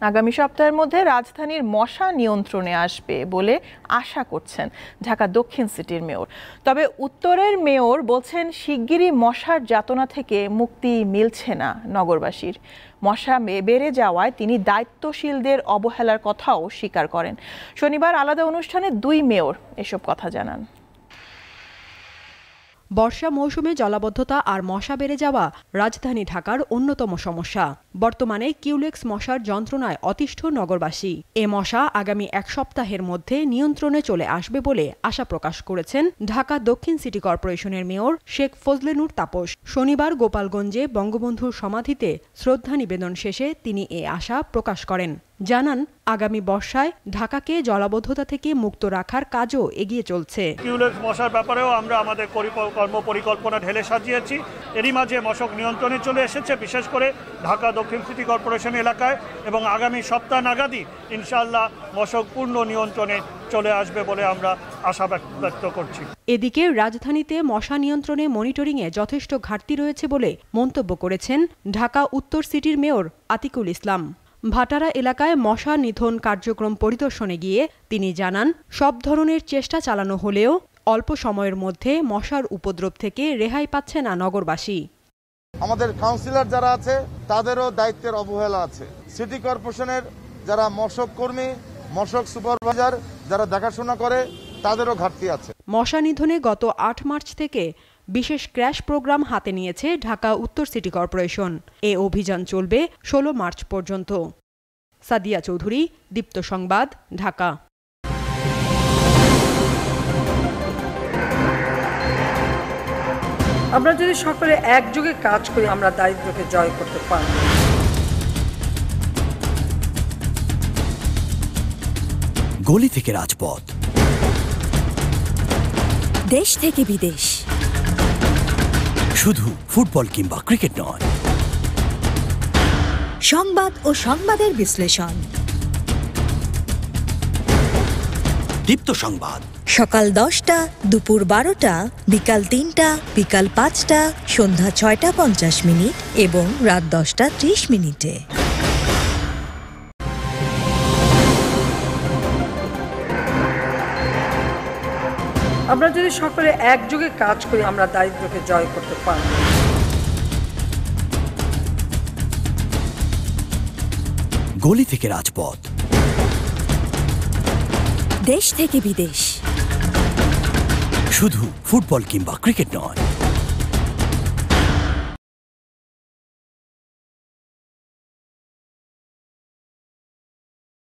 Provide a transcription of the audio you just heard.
আগামী সপ্তাহের মধ্যে রাজধানীর মশা নিয়ন্ত্রণে আসবে বলে আশা করছেন ঢাকা দক্ষিণ সিটির মেয়র। তবে উত্তরের মেয়র বলছেন, শিগগিরই মশার যাতনা থেকে মুক্তি মিলছে না নগরবাসীর। মশা বেড়ে যাওয়ায় তিনি দায়িত্বশীলদের অবহেলার কথাও স্বীকার করেন। শনিবার আলাদা অনুষ্ঠানে দুই মেয়র এসব কথা জানান। বর্ষা মৌসুমে জলাবদ্ধতা আর মশা বেড়ে যাওয়া রাজধানী ঢাকার অন্যতম সমস্যা। বর্তমানে কিউলেক্স মশার যন্ত্রণায় অতিষ্ঠ নগরবাসী। এ মশা আগামী এক সপ্তাহের মধ্যে নিয়ন্ত্রণে চলে আসবে বলে আশা প্রকাশ করেছেন ঢাকা দক্ষিণ সিটি কর্পোরেশনের মেয়র শেখ ফজলেনুর তাপস। শনিবার গোপালগঞ্জে বঙ্গবন্ধুর সমাধিতে শ্রদ্ধা নিবেদন শেষে তিনি এ আশা প্রকাশ করেন। জানান আগামী বর্ষায় ঢাকাকে জলাবদ্ধতা থেকে মুক্ত রাখার কাজও এগিয়ে চলছে। কিউলেক্স মশার ব্যাপারেও আমরা আমাদের কর্ম পরিকল্পনা ঢেলে সাজিয়েছি। এরই মাঝে মশক নিয়ন্ত্রণে চলে এসেছে বিশেষ করে ঢাকা দক্ষিণ সিটি কর্পোরেশন এলাকায় এবং আগামী সপ্তাহ নাগাদই ইনশাআল্লাহ মশক পূর্ণ নিয়ন্ত্রণে চলে আসবে বলে আমরা আশা ব্যক্ত করছি। এদিকে রাজধানীতে মশা নিয়ন্ত্রণে মনিটরিংয়ে যথেষ্ট ঘাটতি রয়েছে বলে মন্তব্য করেছেন ঢাকা উত্তর সিটির মেয়র আতিকুল ইসলাম। ভাটারা এলাকায় মশা নিধন কার্যক্রম পরিদর্শনে গিয়ে তিনি জানান সব ধরনের চেষ্টা চালানো হলেও অল্প সময়ের মধ্যে মশার উপদ্রব থেকে রেহাই পাচ্ছে না নগরবাসী। আমাদের কাউন্সিলর যারা আছে তাদেরও দায়িত্বের অবহেলা আছে। সিটি কর্পোরেশনের যারা মশক কর্মী মশক সুপারভাইজার যারা দেখাশোনা করে তাদেরও ঘাটতি আছে। মশা নিধনে গত আট মার্চ থেকে বিশেষ ক্র্যাশ প্রোগ্রাম হাতে নিয়েছে ঢাকা উত্তর সিটি কর্পোরেশন। এ অভিযান চলবে ষোলো মার্চ পর্যন্ত। সাদিয়া চৌধুরী দীপ্ত সংবাদ ঢাকা। আমরা যদি সকলে একযোগে কাজ করি আমরা দারিদ্রকে জয় করতে পারব। গলি থেকে রাজপথ। দেশ থেকে বিদেশ। শুধু ফুটবল কিংবা ক্রিকেট নয়। সংবাদ ও সংবাদের বিশ্লেষণ। দীপ্ত সংবাদ। সকাল দশটা দুপুর বারোটা বিকাল তিনটা বিকাল পাঁচটা সন্ধ্যা ছয়টা পঞ্চাশ মিনিট এবং রাত দশটা ত্রিশ মিনিটে। আমরা যদি সকলে একযোগে কাজ করি আমরা দারিদ্রকে জয় করতে পারব। গলি থেকে রাজপথ। দেশ থেকে বিদেশ। শুধু ফুটবল কিংবা ক্রিকেট নয়।